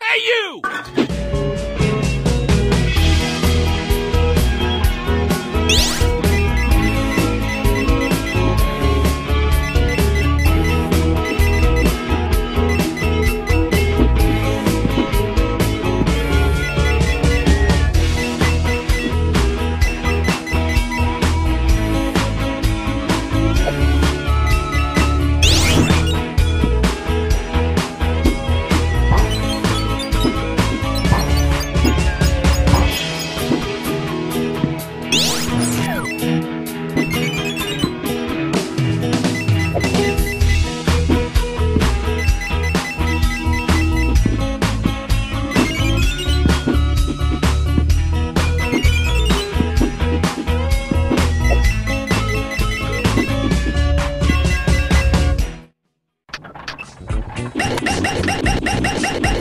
Hey you! Ha ha ha!